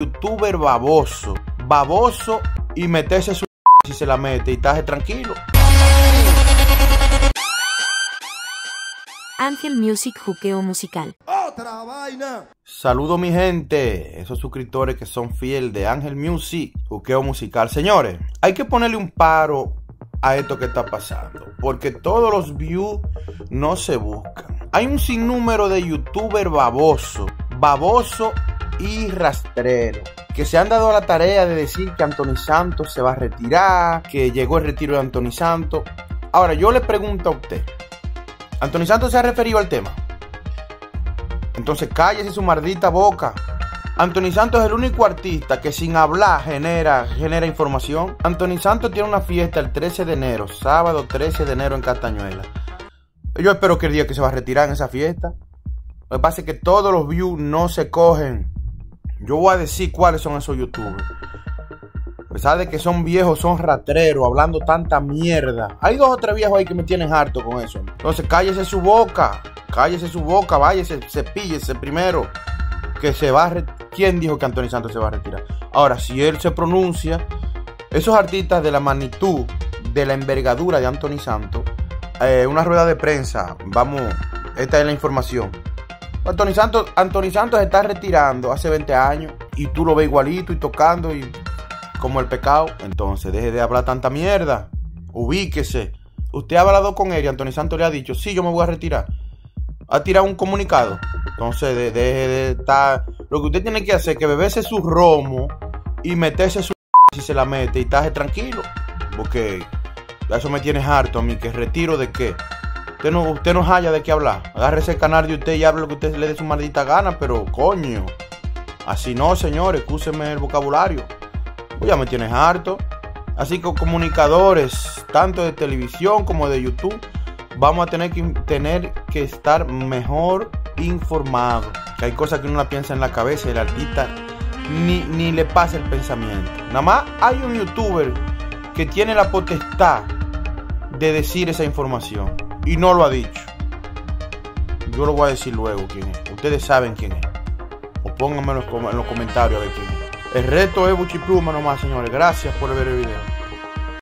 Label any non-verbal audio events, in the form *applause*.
youtuber baboso, baboso y meterse su *laughs* si se la mete y estás tranquilo. Ángel Music Juqueo Musical. Otra vaina. Saludo mi gente, esos suscriptores que son fieles de Ángel Music Juqueo Musical. Señores, hay que ponerle un paro a esto que está pasando, porque todos los views no se buscan. Hay un sinnúmero de youtuber baboso, baboso y rastrero que se han dado la tarea de decir que Anthony Santos se va a retirar, que llegó el retiro de Anthony Santos. Ahora, yo le pregunto a usted, ¿Anthony Santos se ha referido al tema? Entonces cállese su maldita boca. Anthony Santos es el único artista que sin hablar genera, genera información. Anthony Santos tiene una fiesta el 13 de enero, sábado 13 de enero en Castañuela. Yo espero que el día que se va a retirar en esa fiesta. Lo que pasa es que todos los views no se cogen yo voy a decir cuáles son esos youtubers. A pesar de que son viejos, son ratreros, hablando tanta mierda. Hay dos o tres viejos ahí que me tienen harto con eso. Entonces cállese su boca. Cállese su boca, váyase, cepíllese primero. Que se va a ¿Quién dijo que Anthony Santos se va a retirar? Ahora, si él se pronuncia, esos artistas de la magnitud, de la envergadura de Anthony Santos, eh, una rueda de prensa, vamos, esta es la información. Anthony Santos, Santos está retirando hace 20 años y tú lo ves igualito y tocando y como el pecado. Entonces, deje de hablar tanta mierda. Ubíquese. Usted ha hablado con él y Anthony Santos le ha dicho, sí, yo me voy a retirar. Ha tirado un comunicado. Entonces, deje de, estar... Lo que usted tiene que hacer es que beberse su romo y meterse su... *laughs* si se la mete y estar tranquilo. Porque eso me tiene harto a mí. ¿Que retiro de qué? Usted no, usted no haya de qué hablar. Agárrese el canal de usted y hable lo que usted le dé su maldita gana, pero coño. Así no, señor, escúcheme el vocabulario. Pues ya me tienes harto. Así que comunicadores, tanto de televisión como de YouTube, vamos a tener que, tener que estar mejor informados. Que hay cosas que uno la piensa en la cabeza y el artista ni, ni le pasa el pensamiento. Nada más hay un youtuber que tiene la potestad de decir esa información y no lo ha dicho. Yo lo voy a decir luego quién es. Ustedes saben quién es. O pónganme en los, comentarios ver quién es. El reto es Buchipluma nomás, señores. Gracias por ver el video.